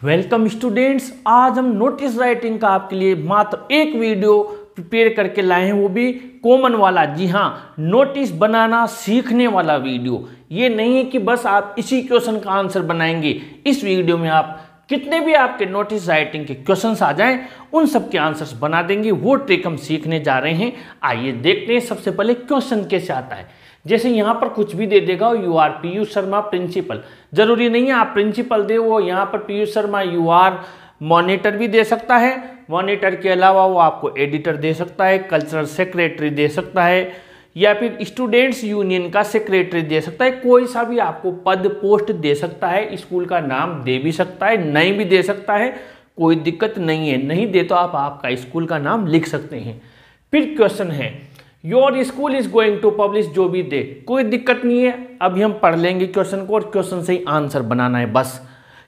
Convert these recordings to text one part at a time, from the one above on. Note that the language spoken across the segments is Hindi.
वेलकम स्टूडेंट्स आज हम नोटिस राइटिंग का आपके लिए मात्र एक वीडियो प्रिपेयर करके लाए हैं, वो भी कॉमन वाला। जी हाँ नोटिस बनाना सीखने वाला वीडियो ये नहीं है कि बस आप इसी क्वेश्चन का आंसर बनाएँगे। इस वीडियो में आप कितने भी आपके नोटिस राइटिंग के क्वेश्चंस आ जाएँ, उन सब के आंसर्स बना देंगे, वो ट्रिक हम सीखने जा रहे हैं। आइए देखते हैं सबसे पहले क्वेश्चन कैसे आता है। जैसे यहाँ पर कुछ भी दे देगा you are Piyush Sharma principal ज़रूरी नहीं है आप प्रिंसिपल दे, वो यहाँ पर Piyush Sharma you are monitor भी दे सकता है। मॉनिटर के अलावा वो आपको एडिटर दे सकता है कल्चरल सेक्रेटरी दे सकता है। या फिर स्टूडेंट्स यूनियन का सेक्रेटरी दे सकता है, कोई सा भी आपको पद पोस्ट दे सकता है स्कूल का नाम दे भी सकता है, नहीं भी दे सकता है, कोई दिक्कत नहीं है। नहीं दे तो आप आपका स्कूल का नाम लिख सकते हैं। फिर क्वेश्चन है your school is going to publish जो भी दे, कोई दिक्कत नहीं है, अभी हम पढ़ लेंगे क्वेश्चन को और क्वेश्चन से ही आंसर बनाना है बस।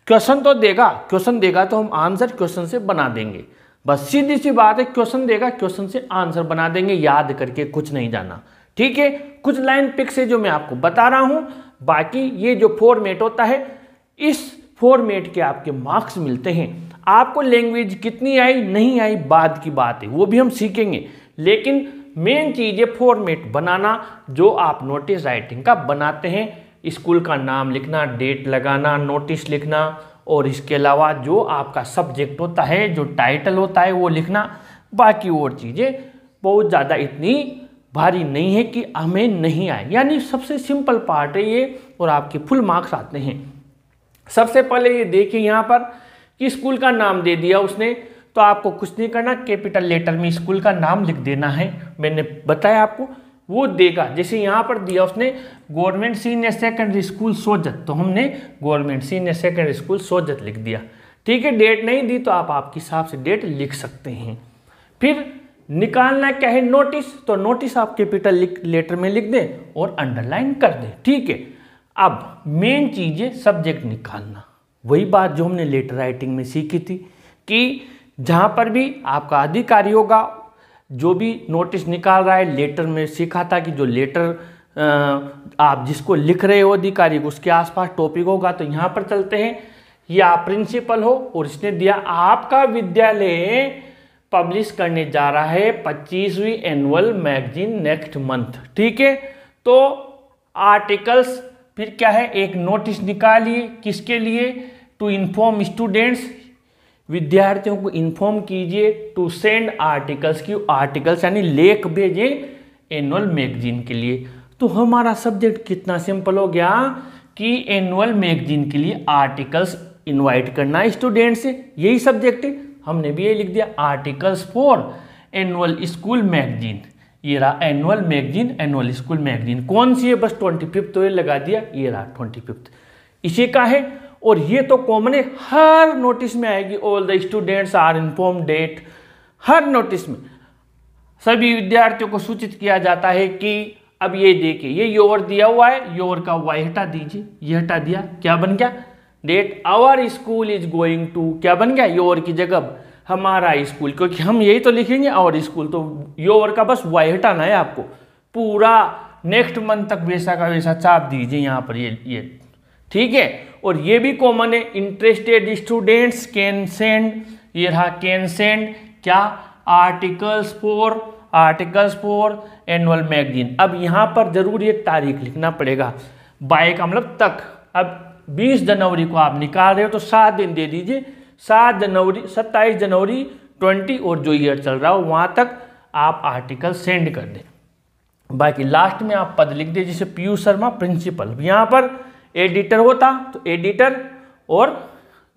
क्वेश्चन तो देगा क्वेश्चन देगा तो हम आंसर क्वेश्चन से बना देंगे। बस सीधी सी बात है, क्वेश्चन देगा, क्वेश्चन से आंसर बना देंगे, याद करके कुछ नहीं जाना। ठीक है? कुछ लाइन पिक से जो मैं आपको बता रहा हूँ, बाकी ये जो फॉर्मेट होता है, इस फॉर्मेट के आपके मार्क्स मिलते हैं। आपको लैंग्वेज कितनी आई, नहीं आई, बाद की बात है, वो भी हम सीखेंगे। लेकिन मेन चीज़ है फॉर्मेट बनाना, जो आप नोटिस राइटिंग का बनाते हैं। स्कूल का नाम लिखना डेट लगाना नोटिस लिखना और इसके अलावा जो आपका सब्जेक्ट होता है, जो टाइटल होता है, वो लिखना, बाकी और चीज़ें बहुत ज़्यादा इतनी भारी नहीं है कि हमें नहीं आए। यानी सबसे सिंपल पार्ट है ये और आपके फुल मार्क्स आते हैं। सबसे पहले ये देखिए यहाँ पर कि स्कूल का नाम दे दिया उसने। तो आपको कुछ नहीं करना कैपिटल लेटर में स्कूल का नाम लिख देना है। मैंने बताया आपको। वो देगा। जैसे यहाँ पर दिया, उसने government senior secondary school Sojat तो हमने government senior secondary school Sojat लिख दिया। ठीक है, डेट नहीं दी तो आप आपके हिसाब से डेट लिख सकते हैं। फिर निकालना क्या है नोटिस? तो नोटिस आप कैपिटल लेटर में लिख दें और अंडरलाइन कर दें। ठीक है, अब मेन चीज़ है सब्जेक्ट निकालना। वही बात जो हमने लेटर राइटिंग में सीखी थी कि जहाँ पर भी आपका अधिकारी होगा जो भी नोटिस निकाल रहा है लेटर में सीखा था कि जो लेटर आप जिसको लिख रहे हो अधिकारी, उसके आसपास टॉपिक होगा तो यहाँ पर चलते हैं। या प्रिंसिपल हो और इसने दिया आपका विद्यालय पब्लिश करने जा रहा है पच्चीसवीं एनुअल मैगजीन नेक्स्ट मंथ ठीक है? तो आर्टिकल्स फिर क्या है? एक नोटिस निकालिए किसके लिए? टू इन्फॉर्म स्टूडेंट्स विद्यार्थियों को इन्फॉर्म कीजिए टू सेंड आर्टिकल्स की आर्टिकल्स यानी लेख भेजे एनुअल मैगजीन के लिए। तो हमारा सब्जेक्ट कितना सिंपल हो गया कि एनुअल मैगजीन के लिए आर्टिकल्स इनवाइट करना स्टूडेंट से। यही सब्जेक्ट है। हमने भी ये लिख दिया articles for annual school magazine ये रहा annual magazine annual school magazine कौन सी है? बस ट्वेंटी फिफ्थ तो ये लगा दिया, ये रहा ट्वेंटी फिफ्थ इसी का है। और ये तो कॉमन है, हर नोटिस में आएगी all the students are inform date her notice में। सभी विद्यार्थियों को सूचित किया जाता है कि अब ये देखिए, ये योर दिया हुआ है योर का वाई हटा दीजिए, ये हटा दिया, क्या बन गया? Date our school is going to क्या बन गया? योर की जगह, हमारा स्कूल क्योंकि हम यही तो लिखेंगे आवर स्कूल तो योर का बस वाई हटाना है आपको। पूरा नेक्स्ट मंथ तक वैसा का वैसा चाप दीजिए यहाँ पर ये ये। ठीक है? और ये भी कॉमन है इंटरेस्टेड स्टूडेंट्स कैन सेंड ये रहा कैन सेंड क्या? Articles for articles for annual magazine अब यहाँ पर ज़रूर ये तारीख लिखना पड़ेगा। बाय का मतलब तक। अब 20 जनवरी को आप निकाल रहे हो तो सात दिन दे दीजिए। सात जनवरी, सत्ताईस जनवरी 20 और जो ईयर चल रहा हो, वहाँ तक आप आर्टिकल सेंड कर दें। बाकी लास्ट में आप पद लिख दें जैसे पीयूष शर्मा प्रिंसिपल यहाँ पर एडिटर होता तो एडिटर और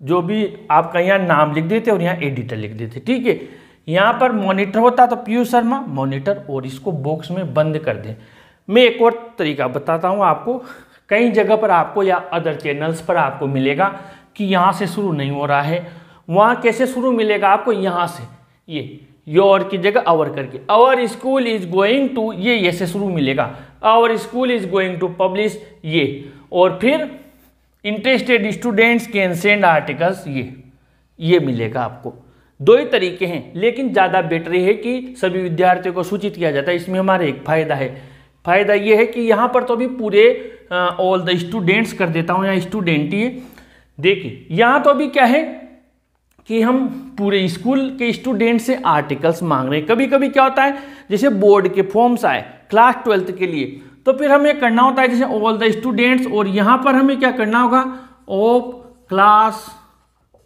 जो भी आपका यहाँ नाम लिख देते और यहाँ एडिटर लिख देते ठीक है? यहाँ पर मॉनिटर होता तो पीयूष शर्मा मॉनिटर और इसको बॉक्स में बंद कर दें। मैं एक और तरीका बताता हूँ आपको। कई जगह पर आपको या अदर चैनल्स पर आपको मिलेगा कि यहाँ से शुरू नहीं हो रहा है। वहाँ कैसे शुरू मिलेगा आपको? यहाँ से। ये योर की जगह आवर करके। Our school is going to ये ऐसे शुरू मिलेगा। Our school is going to publish ये। और फिर interested students can send articles ये। ये मिलेगा आपको। दो ही तरीके हैं, लेकिन ज़्यादा बेटर है कि सभी विद्यार्थियों को सूचित किया जाता है। इसमें हमारा एक फ़ायदा है। फ़ायदा ये है कि यहाँ पर तो अभी पूरे ऑल द स्टूडेंट्स कर देता हूँ या स्टूडेंट ही। देखिए, यहाँ तो अभी क्या है? कि हम पूरे स्कूल के स्टूडेंट से आर्टिकल्स मांग रहे हैं। कभी कभी क्या होता है, जैसे बोर्ड के फॉर्म्स आए, क्लास ट्वेल्थ के लिए तो फिर हमें करना होता है, जैसे ऑल द स्टूडेंट्स और यहाँ पर हमें क्या करना होगा ऑफ़ क्लास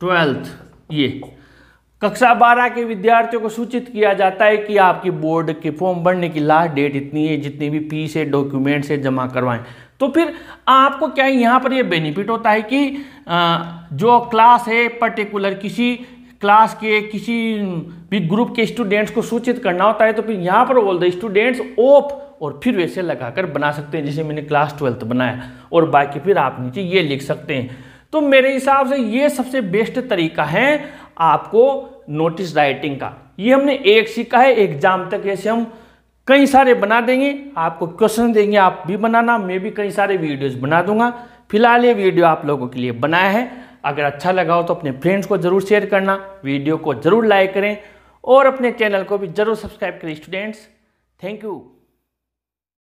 ट्वेल्थ ये। कक्षा बारह के विद्यार्थियों को सूचित किया जाता है कि आपकी बोर्ड के फॉर्म भरने की लास्ट डेट इतनी है, जितनी भी फ़ीस है डॉक्यूमेंट है, जमा करवाएँ। तो फिर आपको क्या है, यहाँ पर ये बेनिफिट होता है कि जो क्लास है पर्टिकुलर किसी क्लास के किसी भी ग्रुप के स्टूडेंट्स को सूचित करना होता है तो फिर यहाँ पर ऑल द स्टूडेंट्स ऑफ़ और फिर वैसे लगाकर बना सकते हैं, जैसे मैंने क्लास ट्वेल्थ बनाया और बाकी फिर आप नीचे ये लिख सकते हैं। तो मेरे हिसाब से ये सबसे बेस्ट तरीका है आपको नोटिस राइटिंग का। ये हमने एक सीखा है एग्ज़ाम तक ऐसे हम कई सारे बना देंगे। आपको क्वेश्चन देंगे, आप भी बनाना, मैं भी कई सारे वीडियोस बना दूँगा। फ़िलहाल ये वीडियो आप लोगों के लिए बनाया है। अगर अच्छा लगा हो तो अपने फ्रेंड्स को ज़रूर शेयर करना वीडियो को ज़रूर लाइक करें और अपने चैनल को भी ज़रूर सब्सक्राइब करें स्टूडेंट्स थैंक यू